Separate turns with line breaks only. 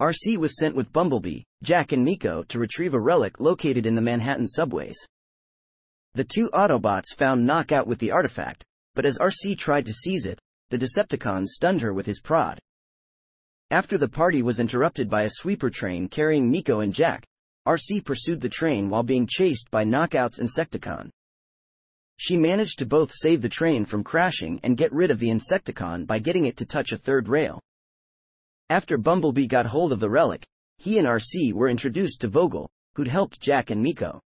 Arcee was sent with Bumblebee, Jack and Miko to retrieve a relic located in the Manhattan subways. The two Autobots found Knockout with the artifact, but as Arcee tried to seize it, the Decepticon stunned her with his prod. After the party was interrupted by a sweeper train carrying Miko and Jack, Arcee pursued the train while being chased by Knockout's Insecticon. She managed to both save the train from crashing and get rid of the Insecticon by getting it to touch a third rail. After Bumblebee got hold of the relic, he and Arcee were introduced to Vogel, who'd helped Jack and Miko.